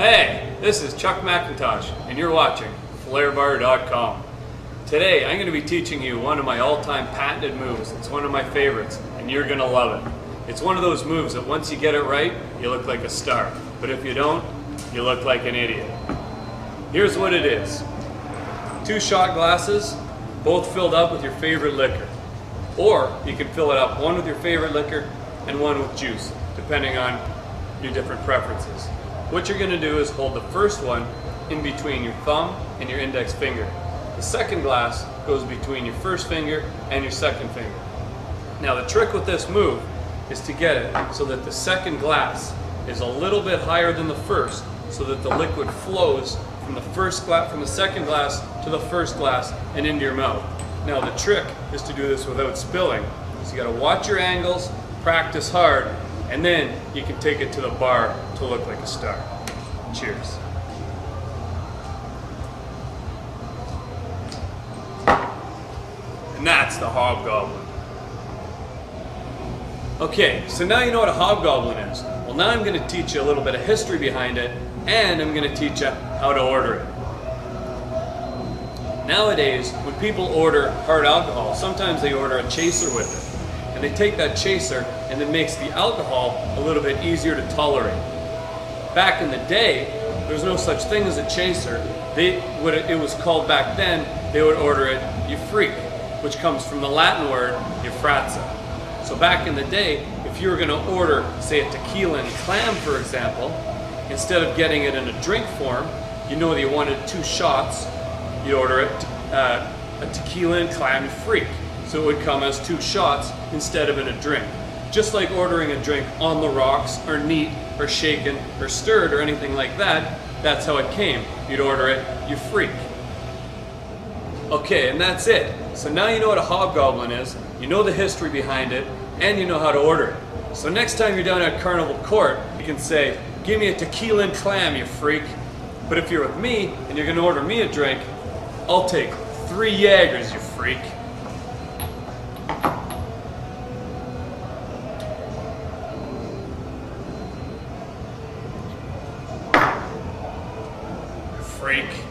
Hey, this is Chuck McIntosh, and you're watching FlairBar.com. Today, I'm going to be teaching you one of my all-time patented moves. It's one of my favorites, and you're going to love it. It's one of those moves that once you get it right, you look like a star. But if you don't, you look like an idiot. Here's what it is. Two shot glasses, both filled up with your favorite liquor. Or you can fill it up, one with your favorite liquor and one with juice, depending on your different preferences. What you're gonna do is hold the first one in between your thumb and your index finger. The second glass goes between your first finger and your second finger. Now the trick with this move is to get it so that the second glass is a little bit higher than the first so that the liquid flows from the first glass, from the second glass to the first glass and into your mouth. Now the trick is to do this without spilling. So you gotta watch your angles, practice hard, and then you can take it to the bar to look like a star. Cheers. And that's the hobgoblin. Okay, so now you know what a hobgoblin is. Well, now I'm going to teach you a little bit of history behind it, and I'm going to teach you how to order it. Nowadays, when people order hard alcohol, sometimes they order a chaser with it. And they take that chaser and it makes the alcohol a little bit easier to tolerate. Back in the day, there was no such thing as a chaser. They would it was called back then, they would order it you freak, which comes from the Latin word euphratsia. So back in the day, if you were going to order, say, a tequila and clam, for example, instead of getting it in a drink form, you know that you wanted two shots, you order it uh, a tequila and clam freak. So it would come as two shots instead of in a drink. Just like ordering a drink on the rocks or neat or shaken or stirred or anything like that, that's how it came. You'd order it, you freak. Okay, and that's it. So now you know what a hobgoblin is, you know the history behind it, and you know how to order it. So next time you're down at Carnival Court, you can say, give me a tequila and clam, you freak. But if you're with me and you're gonna order me a drink, I'll take three Jaegers, you freak. Freak.